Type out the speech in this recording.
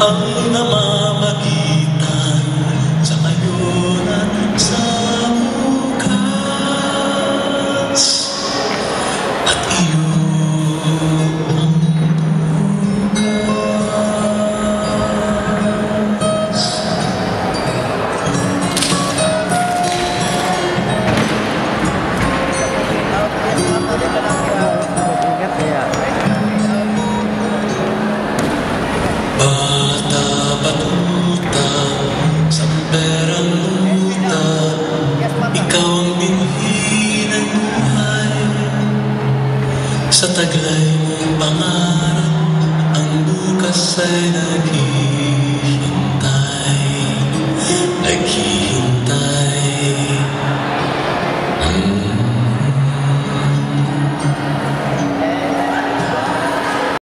ang naman Sa taglay mong pangarap, ang bukas ay nakita.